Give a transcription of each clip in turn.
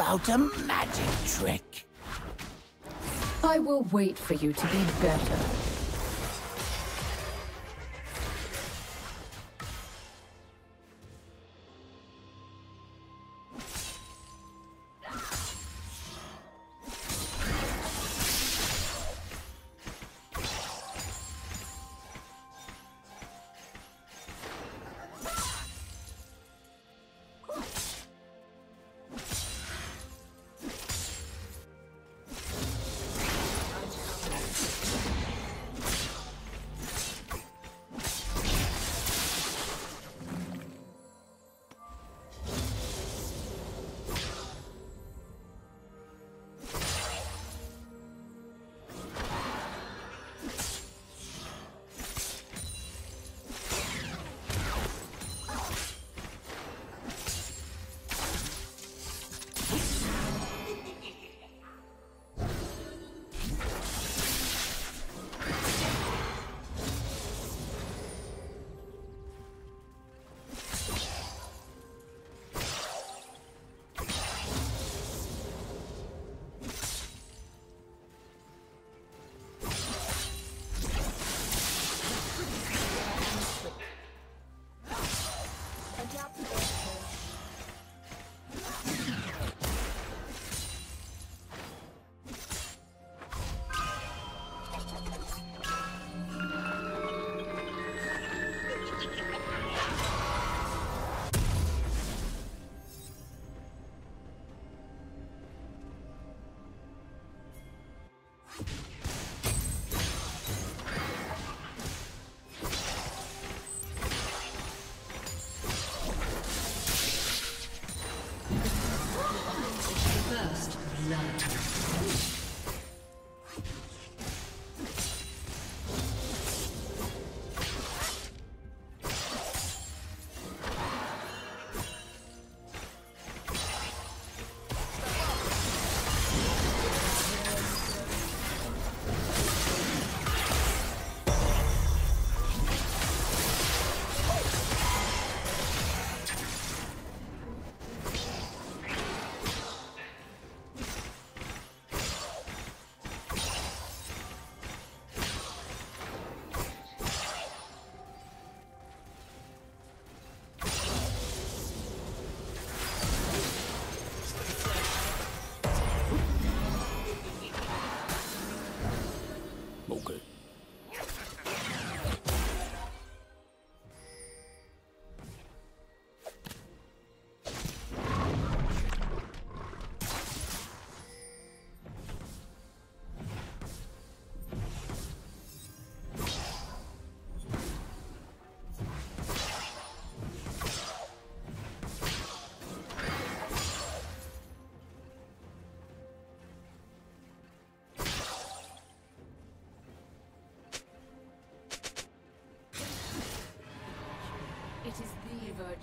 about a magic trick? I will wait for you to be better.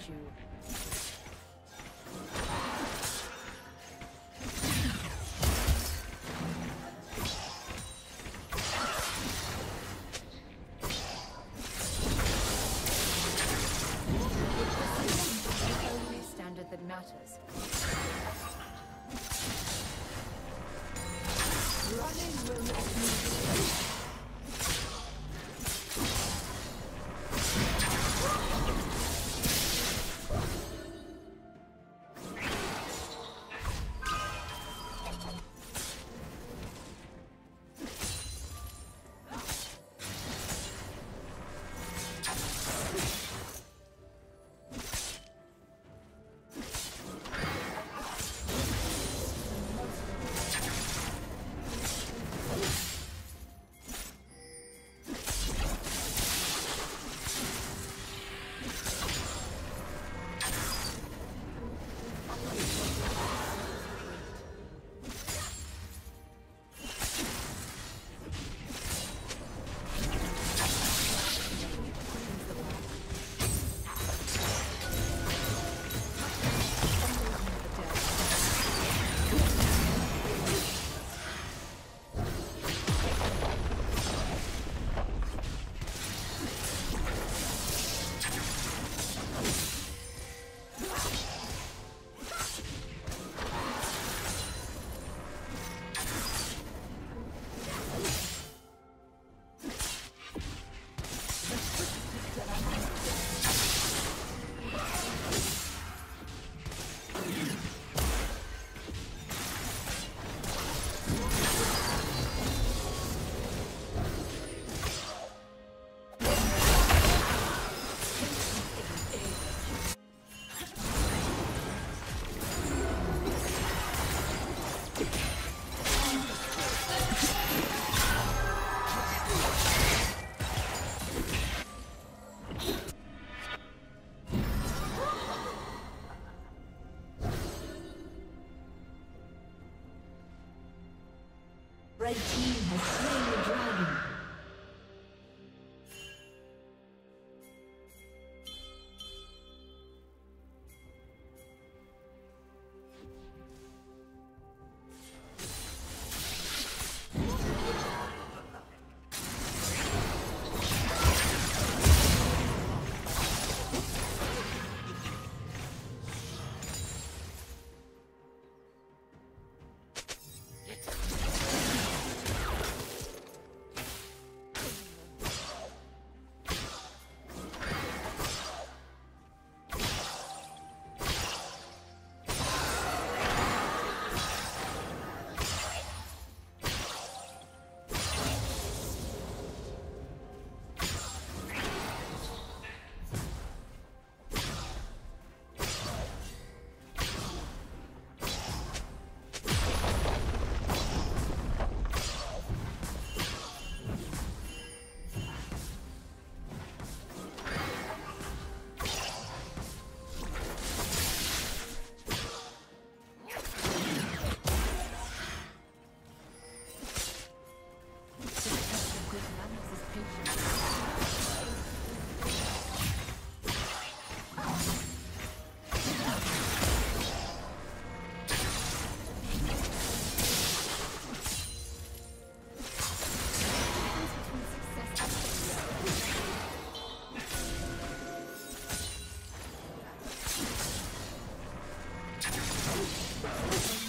Virtue. The dragon.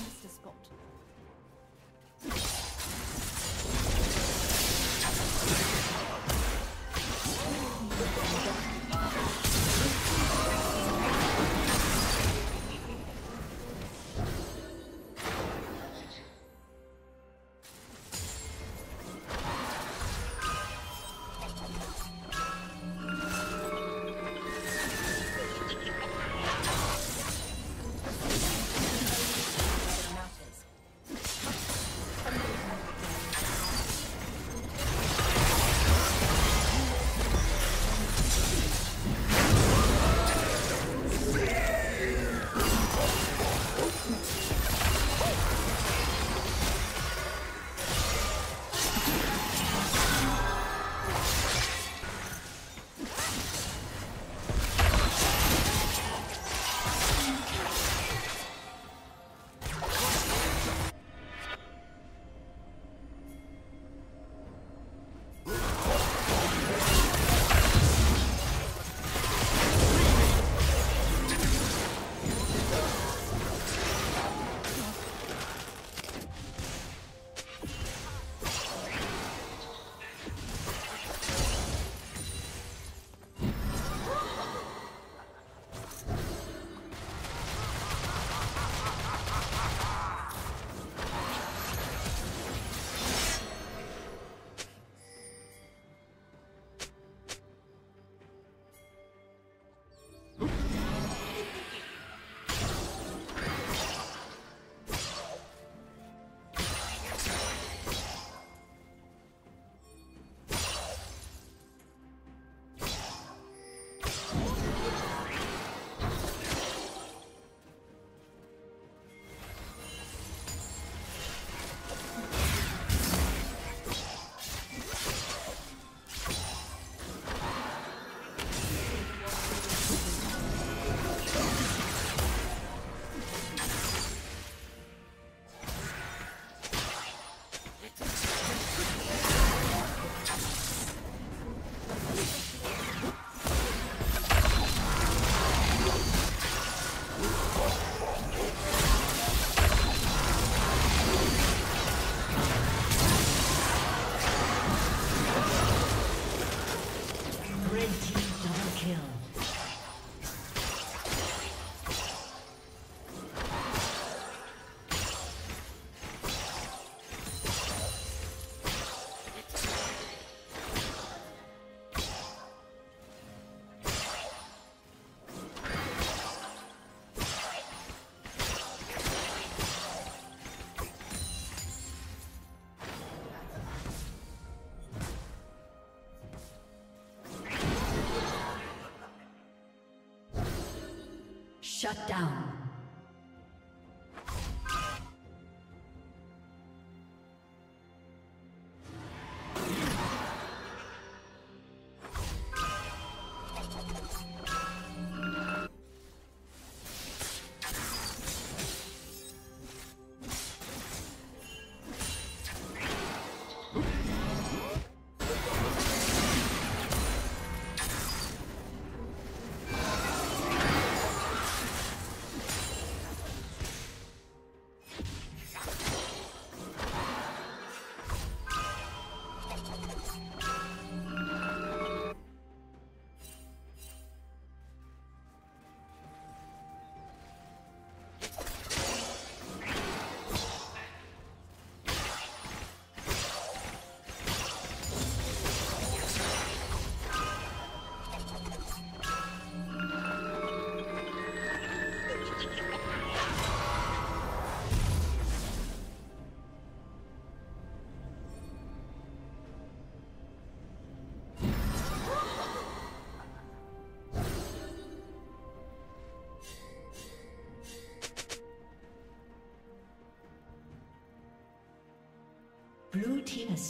Shut down.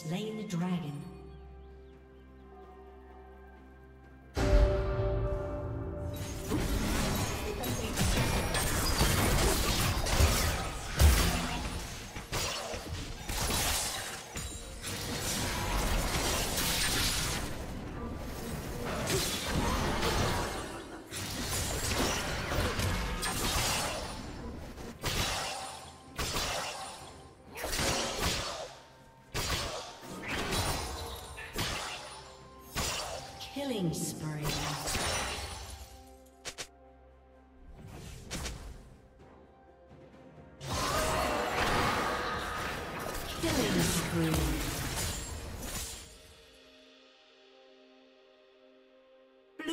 Slain the dragon.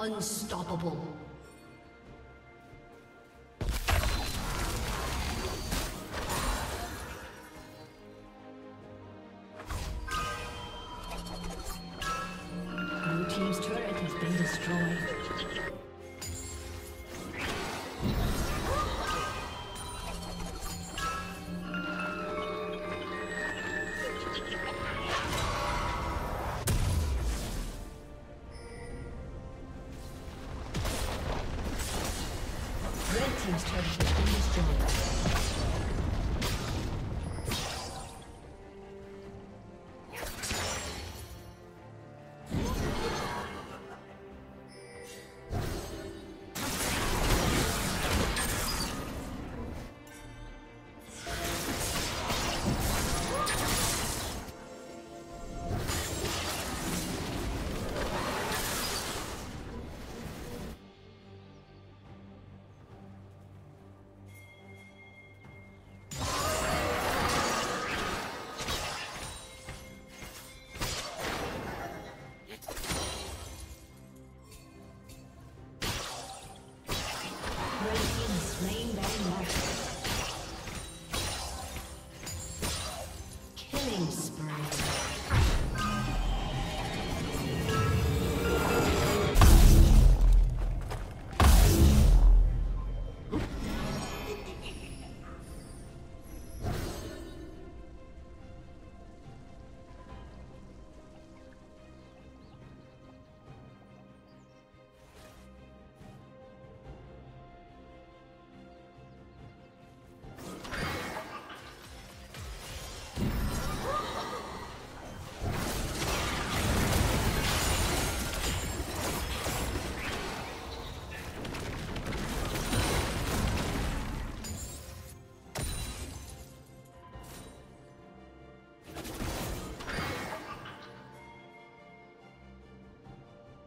Unstoppable.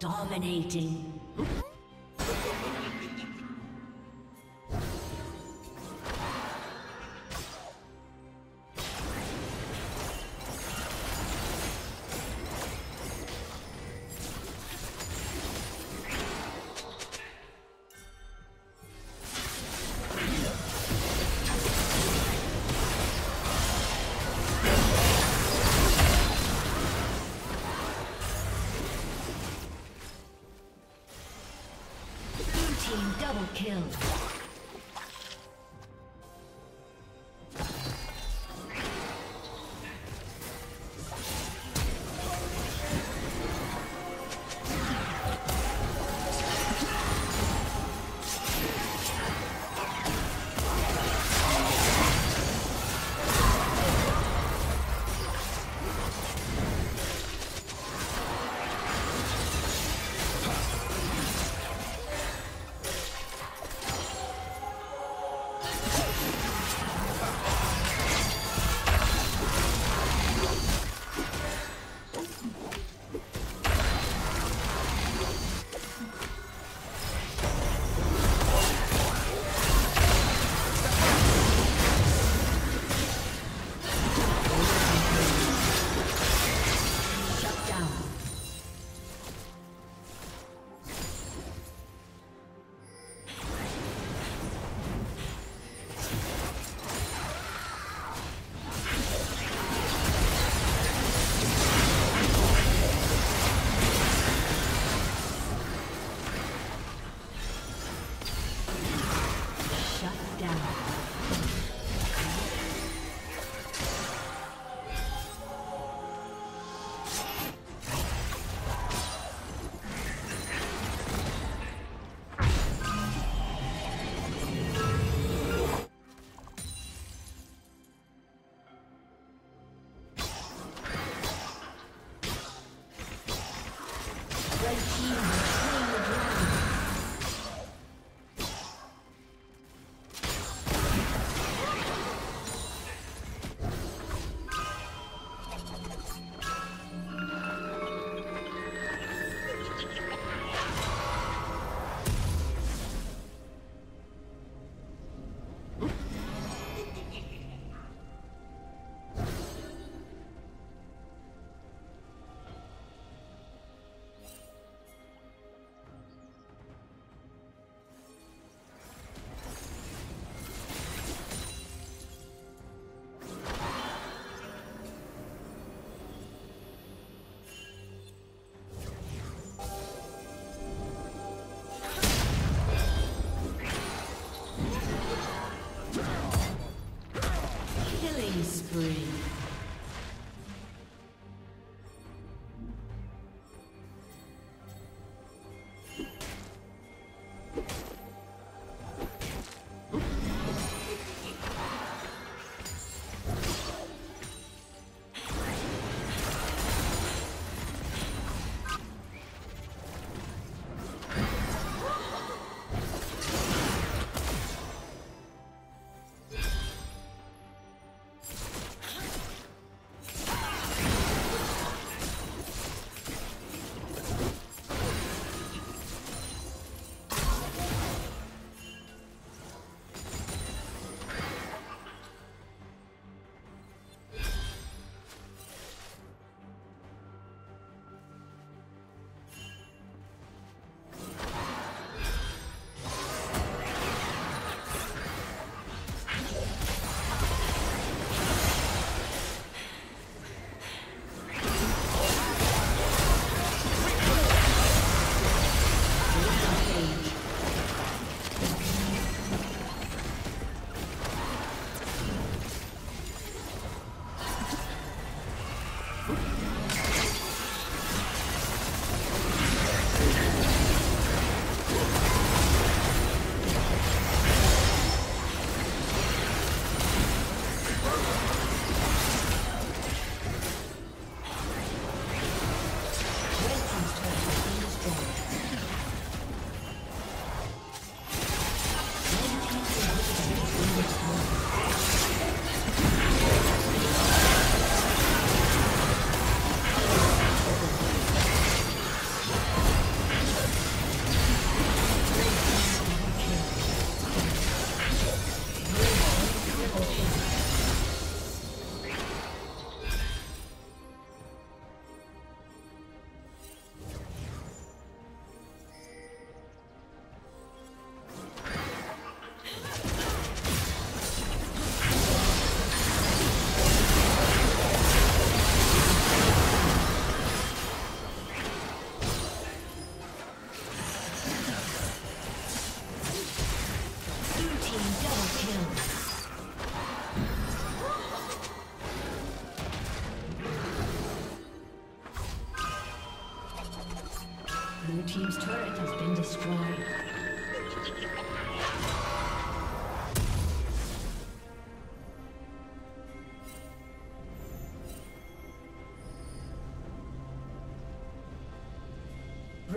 Dominating.